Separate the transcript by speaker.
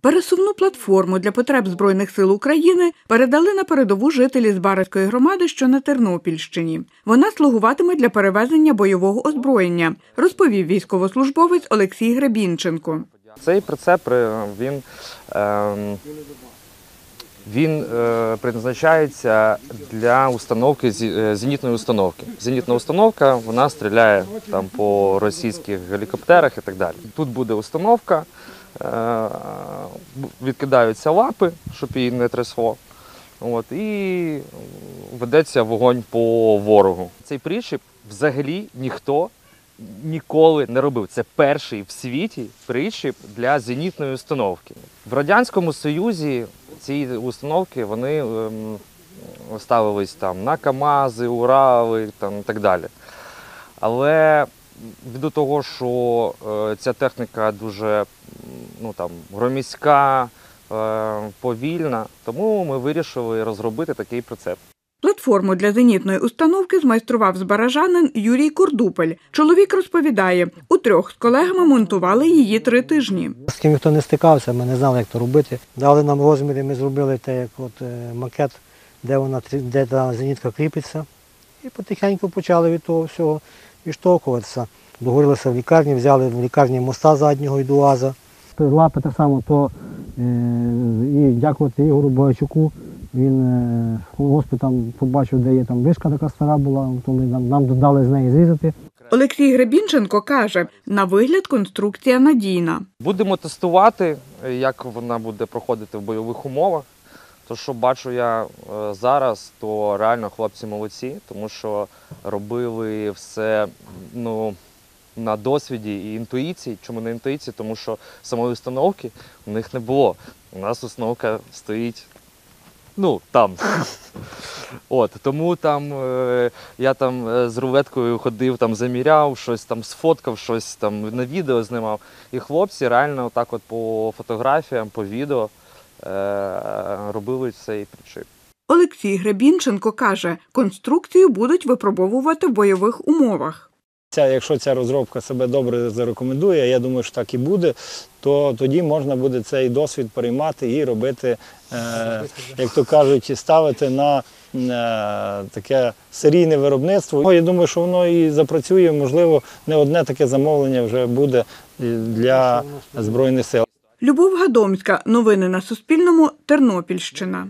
Speaker 1: Пересувну платформу для потреб Збройних сил України передали на передову жителі з Барицької громади, що на Тернопільщині. Вона слугуватиме для перевезення бойового озброєння, розповів військовослужбовець Олексій Гребінченко.
Speaker 2: Цей прицеп е, він, ем, він е, призначається для установки е, зенітної установки. Зенітна установка вона стріляє там по російських гелікоптерах і так далі. Тут буде установка, е, відкидаються лапи, щоб її не трясло. От, і ведеться вогонь по ворогу. Цей причіп взагалі ніхто ніколи не робив. Це перший в світі причіп для зенітної установки. В Радянському Союзі ці установки вони ем, ставились там на КАМАЗи, Урали там, і так далі. Але ввиду того, що е, ця техніка дуже ну, там, громіська, е, повільна, тому ми вирішили розробити такий прицеп.
Speaker 1: Платформу для зенітної установки змайстрував збаражанин Юрій Кордупель. Чоловік розповідає, у трьох з колегами монтували її три тижні.
Speaker 3: З ким ніхто не стикався, ми не знали, як то робити. Дали нам розміри, ми зробили те, як от, е, макет, де вона трі- де та зенітка кріпиться. І потихеньку почали від того всього відштовхуватися. Договорилися в лікарні, взяли в лікарні моста заднього і дуаза. Лапи так само, то е, і дякувати Ігору Бойчуку. Він е, госпіталь побачив, де є там вишка така стара була, то ми нам, нам додали з неї зрізати.
Speaker 1: Олексій Гребінченко каже, на вигляд конструкція надійна.
Speaker 2: Будемо тестувати, як вона буде проходити в бойових умовах. То, що бачу я е, зараз, то реально хлопці молодці, тому що робили все ну, на досвіді і інтуїції. Чому не інтуїції? Тому що самої установки у них не було. У нас установка стоїть ну, там. От, тому там е, я там е, з рулеткою ходив, там заміряв, щось там сфоткав, щось там на відео знімав. І хлопці реально так от по фотографіям, по відео е, робили цей причіп.
Speaker 1: Олексій Гребінченко каже, конструкцію будуть випробовувати в бойових умовах.
Speaker 4: Ця, якщо ця розробка себе добре зарекомендує, я думаю, що так і буде, то тоді можна буде цей досвід переймати і робити, е, як то кажуть, ставити на е, таке серійне виробництво. Я думаю, що воно і запрацює, можливо, не одне таке замовлення вже буде для Збройних сил.
Speaker 1: Любов Гадомська. Новини на Суспільному. Тернопільщина.